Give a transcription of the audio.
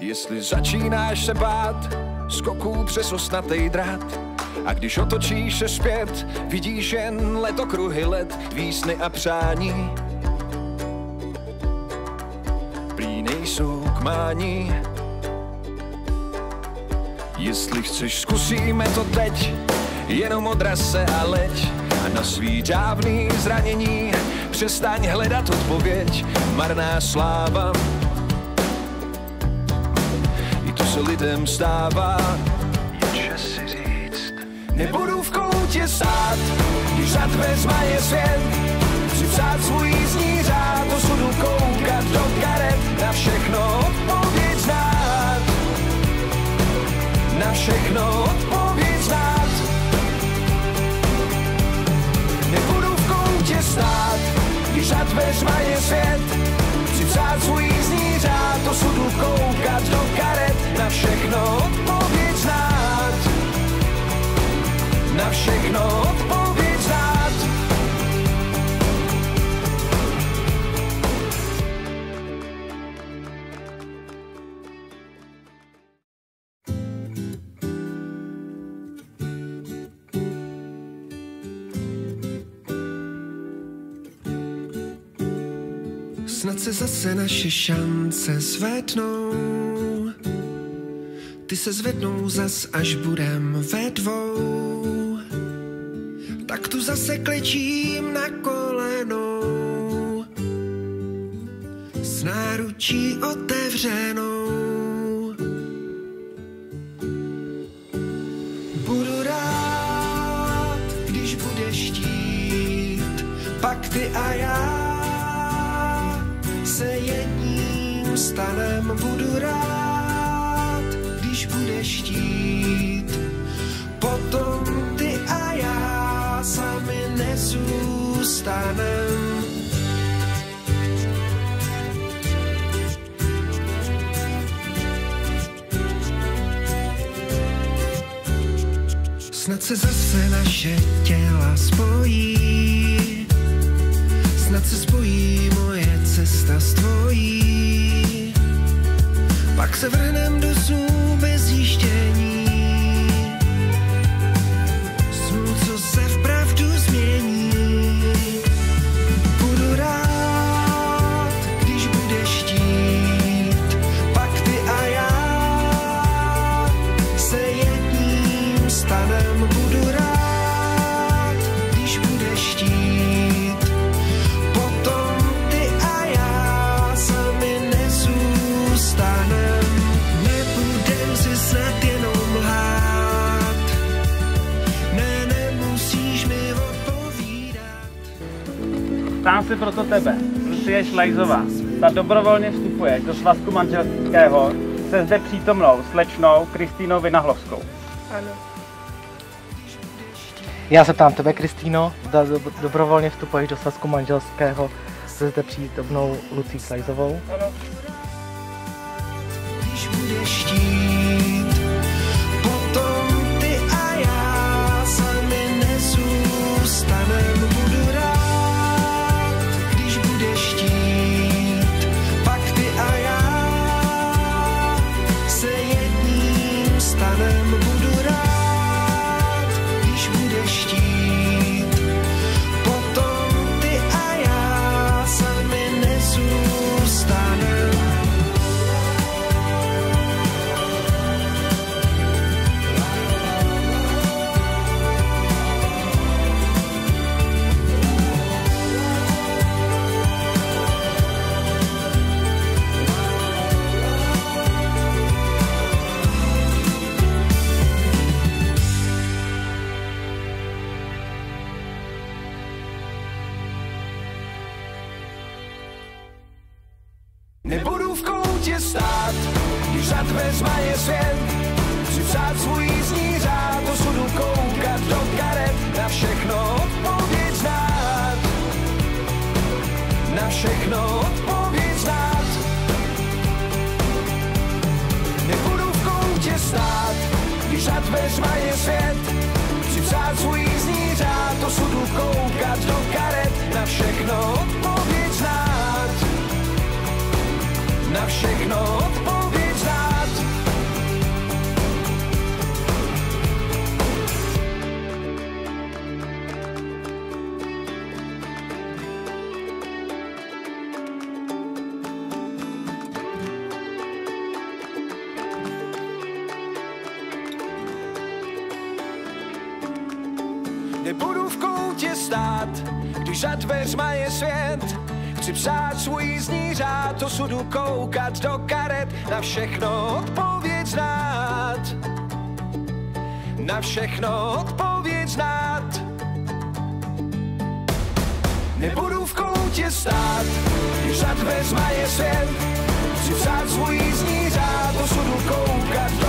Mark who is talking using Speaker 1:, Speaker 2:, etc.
Speaker 1: Jestli začínáš se bát skoků přes osnatý drát a když otočíš se zpět, vidíš jen letokruhy let, výsny a přání. Prý nejsou k mání. Jestli chceš, zkusíme to teď, jenom odraz se a leď a na svý dávný zranění přestaň hledat odpověď, marná sláva. Lidem stává, jenže si říct, nebudu v koutě stát, když za dveřma je svět, připsat svůj jízdní řád, osudu koukat do karet, na všechno odpověď znát, na všechno odpověď znát. Nebudu v koutě stát, když za dveřma je svět, připsat svůj jízdní řád, osudu koukat do karet, všechno odpověď znát, na všechno odpověď znát.
Speaker 2: Snad se zase naše šance zvednou. Ty se zvednou zas, až budem ve dvou. Tak tu zase klečím na kolenou. S náručí otevřenou. Budu rád, když budeš chtít, pak ty a já se jedním stanem budu rád, když budeš chtít. Potom ty a já sami nezůstanem. Snad se zase naše těla spojí, snad se spojí moje cesta s tvojí. Pak se vrhnem do snů
Speaker 3: Ptám se proto tebe, Lucie Šlajzová. Ta dobrovolně vstupuje do svazku manželského se zde přítomnou slečnou Kristýnou Vinahlovskou.
Speaker 4: Ano.
Speaker 5: Já se ptám tebe, Kristýno, zda do- dobrovolně vstupuješ do svazku manželského se zde přítomnou Lucí Slajzovou.
Speaker 2: když budeš chtít.
Speaker 1: Koutě stát, když za dveřma je svět. Připsat svůj jízdní řád, osudu koukat do karet, na všechno odpověď znát. Na všechno odpověď znát. Nebudu v koutě stát, když za dveřma je svět. Připsat svůj jízdní řád, osudu koukat do karet, na všechno odpověď všechno odpověď znát. Nebudu v koutě stát, když za dveřma je svět, Chci psát svůj jízdní řád, osudu koukat do karet, na všechno odpověď znát. Na všechno odpověď znát. Nebudu v koutě stát, když za dveřma je svět. Chci psát svůj jízdní řád, osudu koukat do